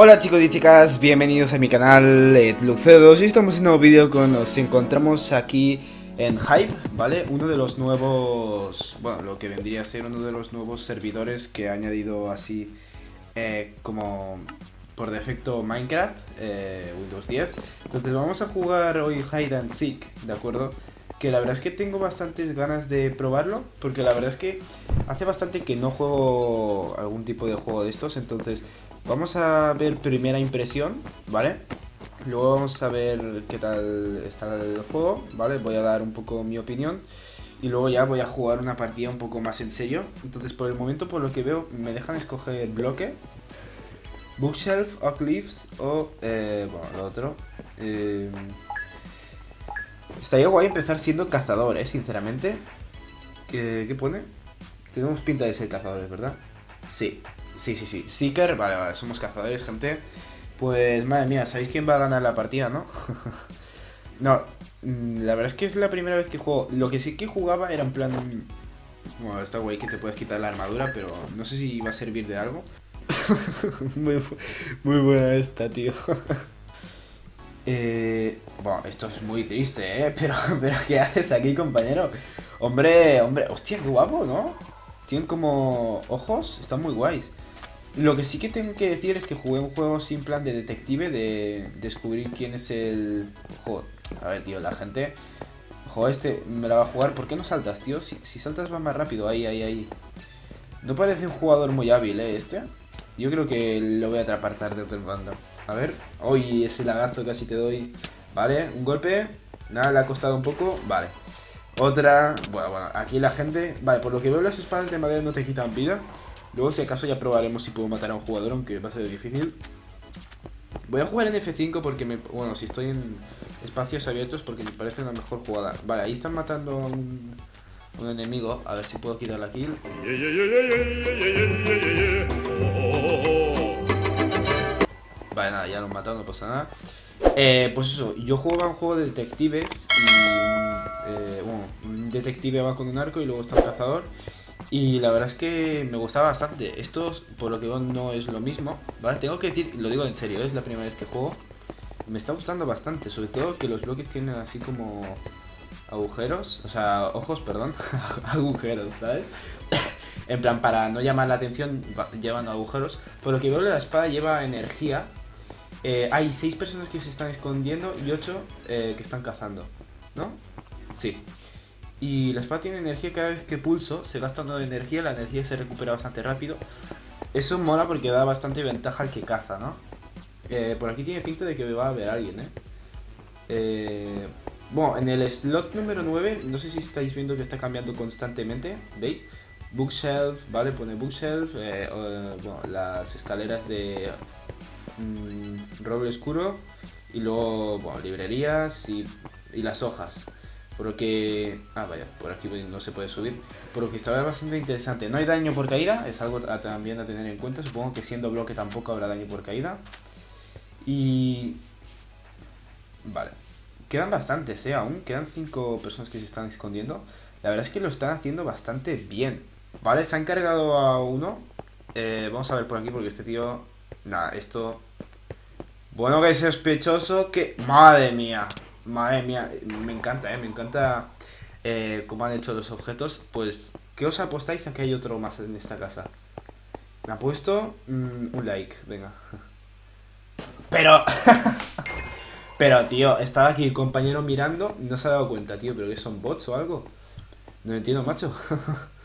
Hola chicos y chicas, bienvenidos a mi canal Luxedos y estamos en un nuevo vídeo con nos encontramos aquí en Hype, ¿vale? Uno de los nuevos, bueno, lo que vendría a ser uno de los nuevos servidores que ha añadido así eh, como por defecto Minecraft, eh, Windows 10 Entonces vamos a jugar hoy Hide and Seek, ¿de acuerdo? Que la verdad es que tengo bastantes ganas de probarlo Porque la verdad es que hace bastante que no juego algún tipo de juego de estos Entonces Vamos a ver primera impresión, ¿vale? Luego vamos a ver qué tal está el juego, ¿vale? Voy a dar un poco mi opinión. Y luego ya voy a jugar una partida un poco más en serio. Entonces, por el momento, por lo que veo, me dejan escoger bloque. Bookshelf, Oak Leaves o... Eh, bueno, lo otro. Eh, estaría guay empezar siendo cazador, ¿eh? Sinceramente. ¿Qué, ¿Qué pone? Tenemos pinta de ser cazadores, ¿verdad? Sí, Sí, sí, sí. Seeker, vale, vale, somos cazadores, gente. Pues, madre mía, ¿sabéis quién va a ganar la partida, no? no, mm, la verdad es que es la primera vez que juego. Lo que sí que jugaba era en plan... Bueno, está guay que te puedes quitar la armadura, pero no sé si va a servir de algo. muy, muy buena esta, tío. eh, bueno, esto es muy triste, ¿eh? Pero, pero ¿qué haces aquí, compañero? Hombre, hombre, hostia, qué guapo, ¿no? Tienen como ojos, están muy guays. Lo que sí que tengo que decir es que jugué un juego sin plan de detective, de descubrir quién es el... Ojo, a ver, tío, la gente... Ojo, este me la va a jugar. ¿Por qué no saltas, tío? Si, saltas va más rápido. Ahí, ahí, ahí. No parece un jugador muy hábil, ¿eh? Este. Yo creo que lo voy a atrapar tarde o bando. A ver. Uy, ese lagazo casi te doy. Vale, un golpe. Nada, le ha costado un poco. Vale. Otra. Bueno, bueno, aquí la gente... Vale, por lo que veo las espadas de madera no te quitan vida. Luego si acaso ya probaremos si puedo matar a un jugador, aunque va a ser difícil. Voy a jugar en F5 porque me... Bueno, si estoy en espacios abiertos porque me parece una mejor jugada. Vale, ahí están matando a un, un enemigo. A ver si puedo quitar la kill. Vale, nada, ya lo han matado, no pasa nada. Eh, pues eso, yo jugaba un juego de detectives y... Eh, un detective va con un arco y luego está un cazador. Y la verdad es que me gustaba bastante. Esto, por lo que veo, no es lo mismo. ¿Vale? Tengo que decir, lo digo en serio, es la primera vez que juego. Me está gustando bastante, sobre todo que los bloques tienen así como agujeros, o sea, ojos, perdón, agujeros, ¿sabes? En plan, para no llamar la atención, llevan agujeros. Por lo que veo, la espada lleva energía. Eh, hay 6 personas que se están escondiendo y 8 eh, que están cazando, ¿no? Sí. Y la espada tiene energía cada vez que pulso, se gasta una de energía, la energía se recupera bastante rápido. Eso mola porque da bastante ventaja al que caza, ¿no? Eh, por aquí tiene pinta de que va a haber alguien, ¿eh? ¿eh? Bueno, en el slot número 9, no sé si estáis viendo que está cambiando constantemente, ¿veis? Bookshelf, ¿vale? Pone bookshelf, eh, bueno, las escaleras de mm, roble oscuro y luego, bueno, librerías y, y las hojas. Por lo que... Ah, vaya, por aquí no se puede subir. Por lo que estaba bastante interesante. No hay daño por caída, es algo también a tener en cuenta. Supongo que siendo bloque tampoco habrá daño por caída. Y... Vale. Quedan bastantes, ¿eh? Aún quedan 5 personas que se están escondiendo. La verdad es que lo están haciendo bastante bien. Vale, se han cargado a uno. Eh, vamos a ver por aquí porque este tío... Nada, esto... Bueno, que es sospechoso que... ¡Madre mía! Madre mía, me encanta, ¿eh? Me encanta eh, cómo han hecho los objetos. Pues, ¿qué os apostáis a que hay otro más en esta casa? Me ha puesto mm, un like, venga. Pero... pero, tío, estaba aquí el compañero mirando no se ha dado cuenta, tío. ¿Pero que son bots o algo? No entiendo, macho.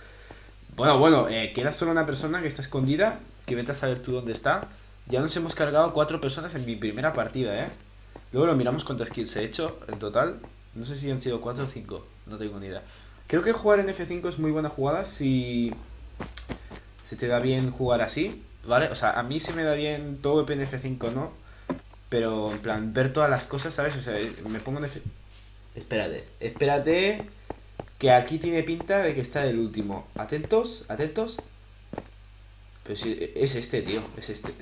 bueno, bueno, eh, queda solo una persona que está escondida. Que vete a saber tú dónde está. Ya nos hemos cargado cuatro personas en mi primera partida, ¿eh? Luego lo miramos cuántas kills he hecho en total. No sé si han sido 4 o 5, no tengo ni idea. Creo que jugar en F5 es muy buena jugada si se te da bien jugar así, ¿vale? O sea, a mí se me da bien PvP en F5, ¿no? Pero en plan, ver todas las cosas, ¿sabes? O sea, me pongo en F... Espérate, espérate, que aquí tiene pinta de que está el último. Atentos, atentos. Pero si es este, tío, es este.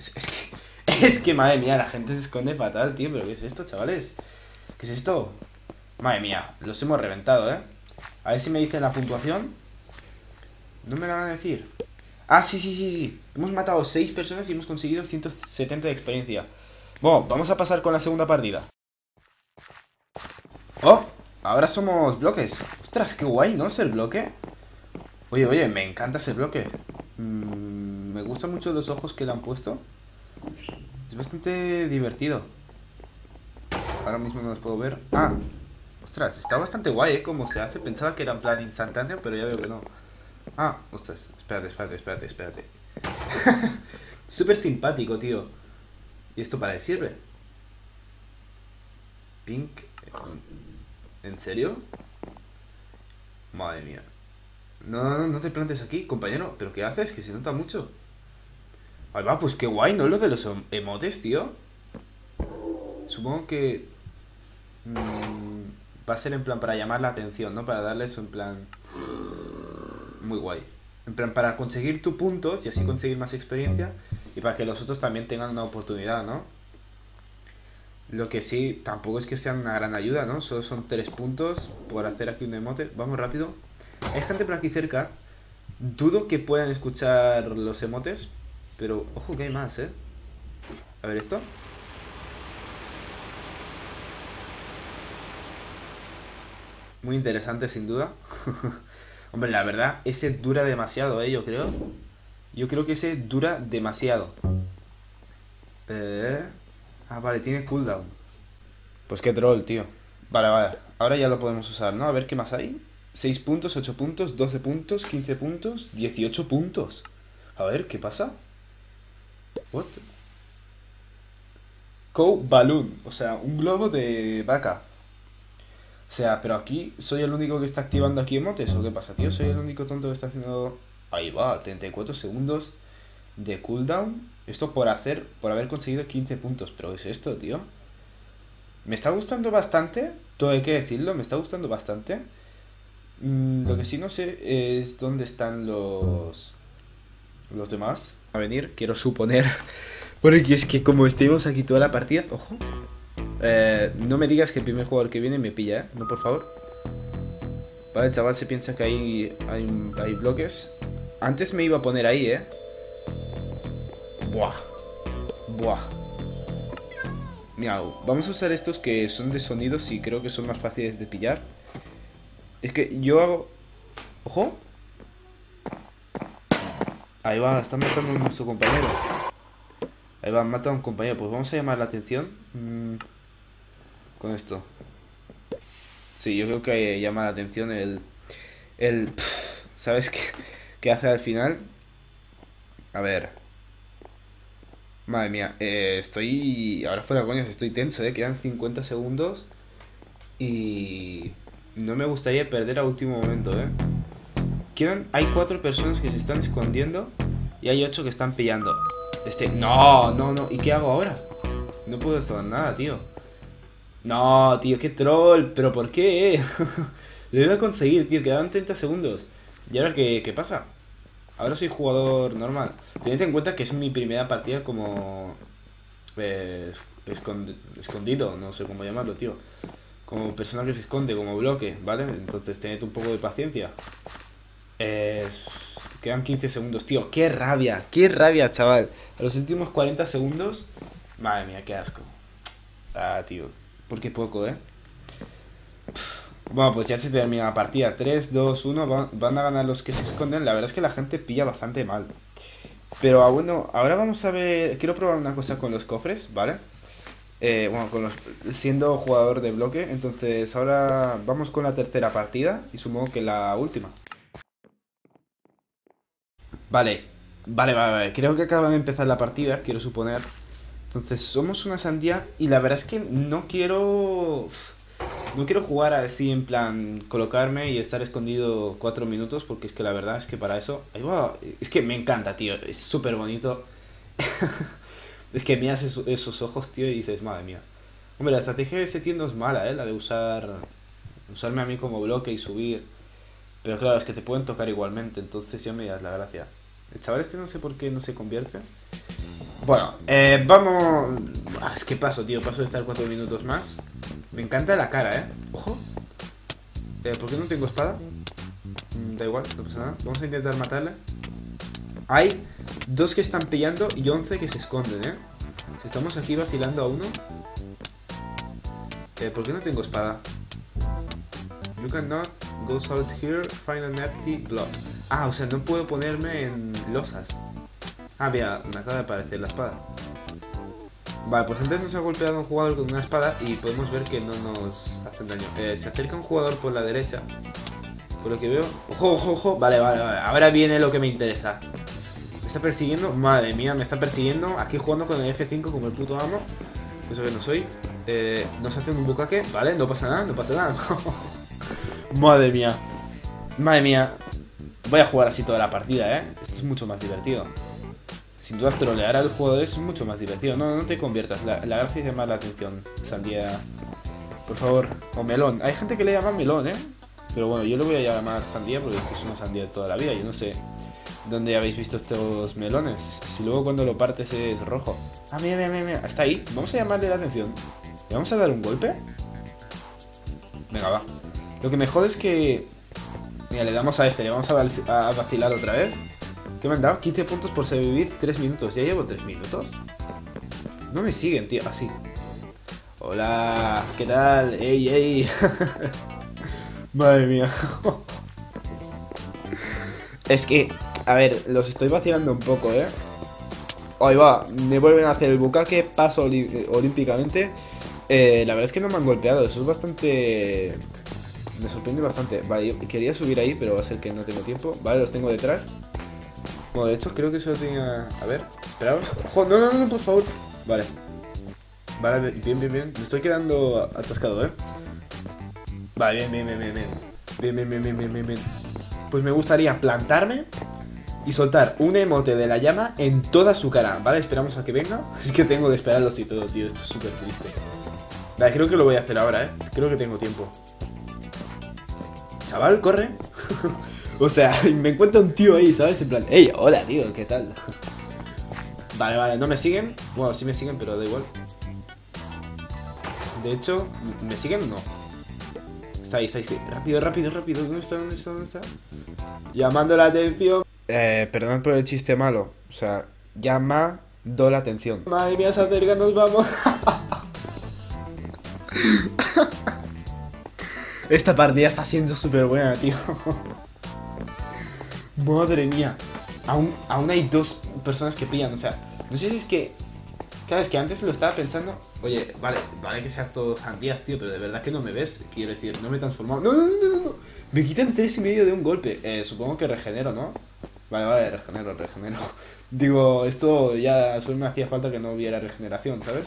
es que... Madre mía, la gente se esconde fatal, tío. ¿Pero qué es esto, chavales? ¿Qué es esto? Madre mía, los hemos reventado, ¿eh? A ver si me dicen la puntuación. ¿No me la van a decir? Ah, sí, sí, sí, sí. Hemos matado 6 personas y hemos conseguido 170 de experiencia. Bueno, vamos a pasar con la segunda partida. ¡Oh! Ahora somos bloques. Ostras, qué guay, ¿no? Ser bloque. Oye, oye, me encanta ese bloque. Mm, me gustan mucho los ojos que le han puesto. Es bastante divertido. Ahora mismo no los puedo ver. Ah, ostras, está bastante guay, ¿eh? Como se hace. Pensaba que era en plan instantáneo, pero ya veo que no. Ah, ostras, espérate, espérate, espérate, espérate. Súper simpático, tío. ¿Y esto para qué sirve? Pink. ¿En serio? Madre mía. No, no, no, te plantes aquí, compañero. ¿Pero qué haces? Que se nota mucho. Ahí va, pues qué guay, ¿no? Lo de los em- emotes, tío. Supongo que... mm, va a ser en plan para llamar la atención, ¿no? Para darles en plan... Muy guay. En plan, para conseguir tus puntos y así conseguir más experiencia. Y para que los otros también tengan una oportunidad, ¿no? Lo que sí, tampoco es que sean una gran ayuda, ¿no? Solo son tres puntos por hacer aquí un emote. Vamos rápido. Hay gente por aquí cerca. Dudo que puedan escuchar los emotes. Pero, ojo que hay más, ¿eh? A ver esto. Muy interesante, sin duda. Hombre, la verdad, ese dura demasiado, ¿eh? Yo creo. Yo creo que ese dura demasiado. Eh... Ah, vale, tiene cooldown. Pues qué troll, tío. Vale, vale. Ahora ya lo podemos usar, ¿no? A ver qué más hay. 6 puntos, 8 puntos, 12 puntos, 15 puntos, 18 puntos. A ver, ¿qué pasa? What? Cow Balloon. O sea, un globo de vaca. O sea, pero aquí soy el único que está activando aquí emotes. ¿O qué pasa, tío? Soy el único tonto que está haciendo... Ahí va, 34 segundos de cooldown. Esto por hacer, por haber conseguido 15 puntos. Pero ¿qué es esto, tío? Me está gustando bastante. Todo hay que decirlo, me está gustando bastante. Mm, lo que sí no sé es dónde están los... Los demás. A venir, quiero suponer. Porque es que como estemos aquí toda la partida... Ojo. Eh, no me digas que el primer jugador que viene me pilla, ¿eh? No, por favor. Vale, chaval se piensa que hay, hay, hay bloques. Antes me iba a poner ahí, ¿eh? Buah. Buah. Mira, vamos a usar estos que son de sonidos y creo que son más fáciles de pillar. Es que yo hago... ¡Ojo! Ahí va, está matando a nuestro compañero. Ahí va, mata a un compañero. Pues vamos a llamar la atención. mm, con esto. Sí, yo creo que llama la atención el... El... ¿Sabes qué, qué hace al final? A ver. Madre mía, eh, estoy... Ahora fuera coños, estoy tenso, ¿eh? Quedan 50 segundos. Y... No me gustaría perder a último momento, ¿eh? Quedan... Hay cuatro personas que se están escondiendo. Y hay ocho que están pillando. Este... No, no, no. ¿Y qué hago ahora? No puedo hacer nada, tío. No, tío, qué troll. ¿Pero por qué? Lo iba a conseguir, tío. Quedaban 30 segundos. ¿Y ahora qué, qué pasa? Ahora soy jugador normal. Tened en cuenta que es mi primera partida como... eh, escond- escondido, no sé cómo llamarlo, tío. Como persona que se esconde, como bloque, ¿vale? Entonces tened un poco de paciencia. Eh, quedan 15 segundos, tío. ¡Qué rabia! ¡Qué rabia, chaval! Los últimos 40 segundos... Madre mía, qué asco. Ah, tío. ¿Por qué poco, eh? Bueno, pues ya se termina la partida. 3, 2, 1. Van, van a ganar los que se esconden. La verdad es que la gente pilla bastante mal. Pero ah, bueno, ahora vamos a ver. Quiero probar una cosa con los cofres, ¿vale? Eh, bueno, con los, siendo jugador de bloque. Entonces, ahora vamos con la tercera partida. Y supongo que la última. Vale, vale, vale, vale. Creo que acaba de empezar la partida, quiero suponer. Entonces, somos una sandía. Y la verdad es que no quiero. No quiero jugar así en plan colocarme y estar escondido cuatro minutos porque es que la verdad es que para eso... Es que me encanta, tío, es súper bonito. es que miras esos, esos ojos, tío, y dices, madre mía. Hombre, la estrategia de ese tío no es mala, ¿eh? La de usar... Usarme a mí como bloque y subir. Pero claro, es que te pueden tocar igualmente, entonces ya me das la gracia. El chaval este no sé por qué no se convierte. Bueno, eh, vamos... Ah, es que paso, tío, paso de estar cuatro minutos más. Me encanta la cara, ¿eh? Ojo. Eh, ¿Por qué no tengo espada? Mm, da igual, no pasa nada. Vamos a intentar matarle. Hay dos que están pillando y 11 que se esconden, ¿eh? Si estamos aquí vacilando a uno... Eh, ¿Por qué no tengo espada? You cannot go out here, find an empty block. Ah, o sea, no puedo ponerme en losas. Ah, mira, me acaba de aparecer la espada. Vale, pues antes nos ha golpeado un jugador con una espada y podemos ver que no nos hacen daño. Eh, se acerca un jugador por la derecha. Por lo que veo... ¡Ojo, ojo, ojo! Vale, vale, vale. Ahora viene lo que me interesa. Me está persiguiendo. Madre mía, me está persiguiendo. Aquí jugando con el F5 como el puto amo. Eso que no soy. Eh, nos hacen un bucaque. Vale, no pasa nada, no pasa nada. Madre mía. Madre mía. Voy a jugar así toda la partida, ¿eh? Esto es mucho más divertido. Sin duda, trolear al jugador es mucho más divertido. No, no te conviertas. La, la gracia es llamar la atención, sandía. Por favor. O melón. Hay gente que le llama melón, ¿eh? Pero bueno, yo lo voy a llamar sandía porque es una sandía de toda la vida. Yo no sé dónde habéis visto estos melones. Si luego cuando lo partes es rojo. Ah, mira, mira, mira, mira. Está ahí. Vamos a llamarle la atención. ¿Le vamos a dar un golpe? Venga, va. Lo que me jode es que... Mira, le damos a este. Le vamos a vacilar otra vez. ¿Qué me han dado? 15 puntos por sobrevivir 3 minutos. ¿Ya llevo 3 minutos? No me siguen, tío. Así. Hola, ¿qué tal? ¡Ey, ey! Madre mía. es que, a ver, los estoy vacilando un poco, ¿eh? Ahí va, me vuelven a hacer el bucaque, paso olímpicamente. Eh, la verdad es que no me han golpeado, eso es bastante... Me sorprende bastante. Vale, quería subir ahí, pero va a ser que no tengo tiempo. Vale, los tengo detrás. Bueno, de hecho creo que solo tenía... A ver, esperaos. ¡Ojo! No, no, no, por favor. Vale. Vale, bien, bien, bien. Me estoy quedando atascado, ¿eh? Vale, bien, bien, bien, bien, bien. Bien, bien, bien, bien, bien, bien. Pues me gustaría plantarme y soltar un emote de la llama en toda su cara. Vale, esperamos a que venga. Es que tengo que esperarlo y todo, tío. Esto es súper triste. Vale, creo que lo voy a hacer ahora, ¿eh? Creo que tengo tiempo. Chaval, corre. o sea, me encuentro un tío ahí, ¿sabes? En plan, hey, hola, tío, ¿qué tal? vale, vale, no me siguen. Bueno, sí me siguen, pero da igual. De hecho, ¿me siguen no? Está ahí, está ahí, Rápido, rápido, rápido. ¿Dónde está? ¿Dónde está? ¿Dónde está? Llamando la atención. Eh, perdón por el chiste malo. O sea, llama do la atención. Madre mía, se acerca, nos vamos. Esta partida está siendo súper buena, tío. Madre mía. Aún, aún hay dos personas que pillan, o sea, no sé si es que Claro, es que antes lo estaba pensando. Oye, vale, vale que sea todo sandías, tío, pero de verdad que no me ves. Quiero decir, no me he transformado. No, no, no, no. Me quitan tres y medio de un golpe. Eh, supongo que regenero, ¿no? Vale, vale, regenero, regenero. Digo, esto ya solo me hacía falta que no hubiera regeneración, ¿sabes?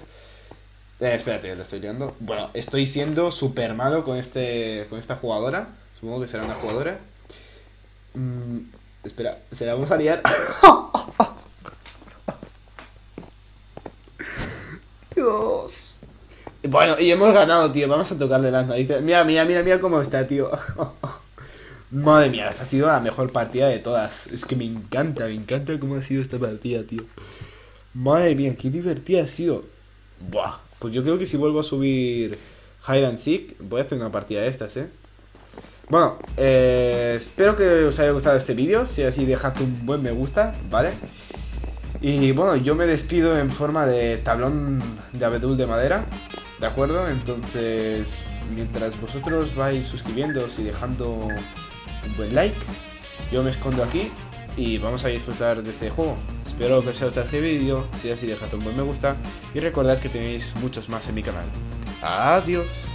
Eh, espérate, te estoy liando. Bueno, estoy siendo súper malo con este con esta jugadora. Supongo que será una jugadora. Mm, espera, se la vamos a liar. Dios. Bueno, y hemos ganado, tío. Vamos a tocarle las narices. Mira, mira, mira, mira cómo está, tío. Madre mía, esta ha sido la mejor partida de todas. Es que me encanta, me encanta cómo ha sido esta partida, tío. Madre mía, qué divertida ha sido. Buah. Pues yo creo que si vuelvo a subir Hide and Seek, voy a hacer una partida de estas, ¿eh? Bueno, eh, espero que os haya gustado este vídeo. Si así, dejad un buen me gusta, ¿vale? Y bueno, yo me despido en forma de tablón de abedul de madera, ¿de acuerdo? Entonces, mientras vosotros vais suscribiéndoos y dejando un buen like, yo me escondo aquí y vamos a disfrutar de este juego. Espero que os haya gustado este vídeo, si es así dejad un buen me gusta y recordad que tenéis muchos más en mi canal. Adiós.